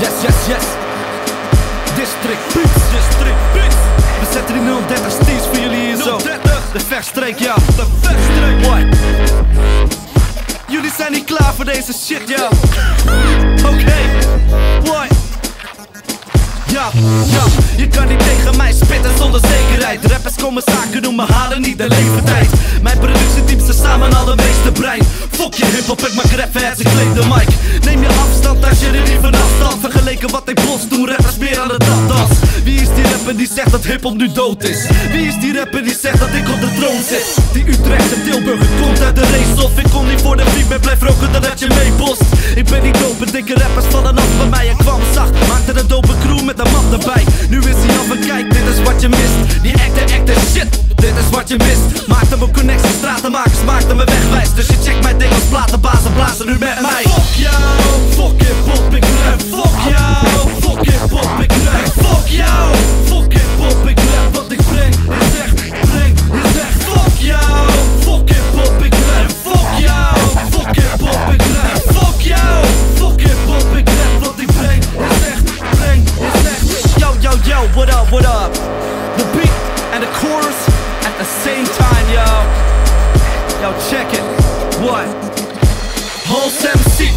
Yes, yes, yes. District Beats, District Beats. We zetten die 030 steeds voor jullie hier zo. De vechtstreek, ja. De vechtstreek. What? Jullie zijn niet klaar voor deze shit, ja. Oké. What? Ja, ja, je kan niet tegen mij spitten zonder zekerheid Rappers komen zaken doen, maar halen niet de leeftijd Mijn productieteam ze samen al de meeste brein Fuck je hiphop, ik maak rap als ik kleed de mic Neem je als er niet van afstand Vergeleken wat ik bos doen rappers meer aan de tapdans Wie is die rapper die zegt dat hiphop nu dood is? Wie is die rapper die zegt dat ik op de troon zit? Die Utrechtse Tilburger komt uit de race. Of Ik kom niet voor de vriend, maar blijf roken dan dat je meebost Ik ben niet dope, dikke rappers vallen af bij mij. En kwam zacht Maakte een dope crew met een man erbij. Nu is hij af en kijk, dit is wat je mist. Die echte, echte shit, dit is wat je mist. Maakte me connecties, stratenmakers, maakte me wegwijs. Dus je checkt mijn ding als platenbazen, blazen nu met mij at the same time, yo. Yo, check it, what? Halls MC,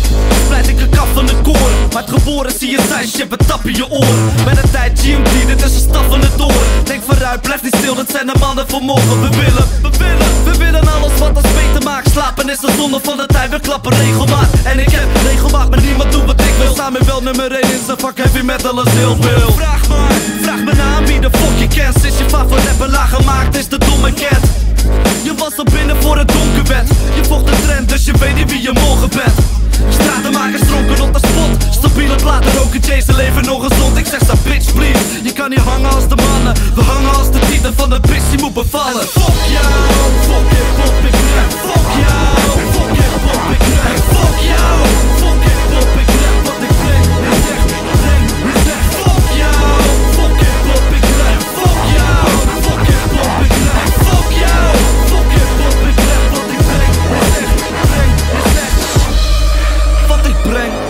pleit ik een van de koren. Maar het geboren zie je zijn shit, we tappen je oren Met een tijd GMT, dit is een stap van de toren. Denk vooruit, blijf niet stil, dit zijn de mannen voor morgen. We willen, we willen, we willen alles wat ons beter maakt. Slapen is de zonde van de tijd, we klappen regelmaat. En ik heb regelmaat, maar niemand doet wat ik wil. Samen wel nummer 1 in zijn vak, heavy metal als heel veel laag gemaakt, is de domme kent je was al binnen voor het donker werd. Je volgt de trend, dus je weet niet wie je morgen bent. Stratenmakers dronken op de spot. Stabiele platen roken, Jason leven nog gezond. Ik zeg zo bitch please. Je kan niet hangen als de mannen. We hangen als de titel van de bitch die moet bevallen. Fuck jou,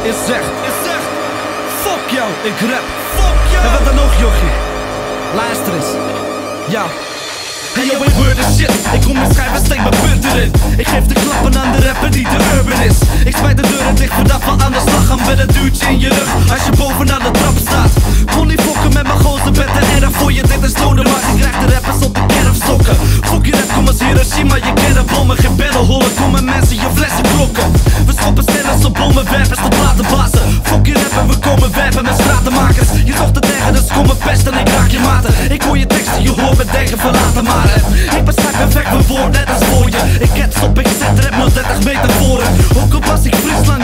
is echt, is echt. Fuck jou, ik rap. Fuck jou. En wat dan nog jochie? Luister eens. Ja. Hey yo, ik word shit. Ik kom met schrijven, steek mijn punt erin. Ik geef de klappen aan de rapper die de urban is. Ik smijt de deur en dicht voordat we aan de laten bassen Fuck je rap en we komen werpen met stratenmakers. Je zocht het tegen, dus kom me pesten, ik raak je maten. Ik hoor je teksten, je hoort me denken, verlaten maar Ik beschrijf perfect mijn woord, net als voor je. Ik ket stop, ik zet rap 030 meter voor Ook al was ik Friesland